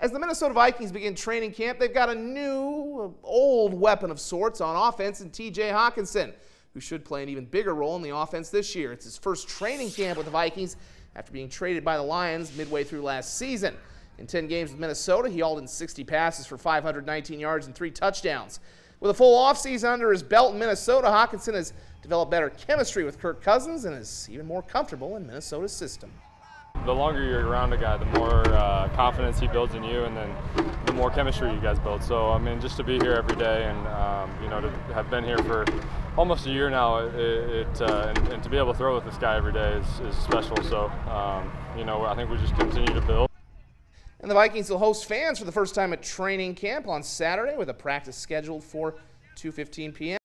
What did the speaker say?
As the Minnesota Vikings begin training camp, they've got a new, old weapon of sorts on offense in TJ Hockenson, who should play an even bigger role in the offense this year. It's his first training camp with the Vikings after being traded by the Lions midway through last season. In 10 games with Minnesota, he hauled in 60 passes for 519 yards and three touchdowns. With a full offseason under his belt in Minnesota, Hockenson has developed better chemistry with Kirk Cousins and is even more comfortable in Minnesota's system the longer you're around a guy, the more uh, confidence he builds in you, and then the more chemistry you guys build. So I mean, just to be here every day, and um, you know, to have been here for almost a year now, it, it uh, and, and, to be able to throw with this guy every day is, is special. So um, you know, I think we just continue to build. And the Vikings will host fans for the first time at training camp on Saturday with a practice scheduled for 2:15 p.m.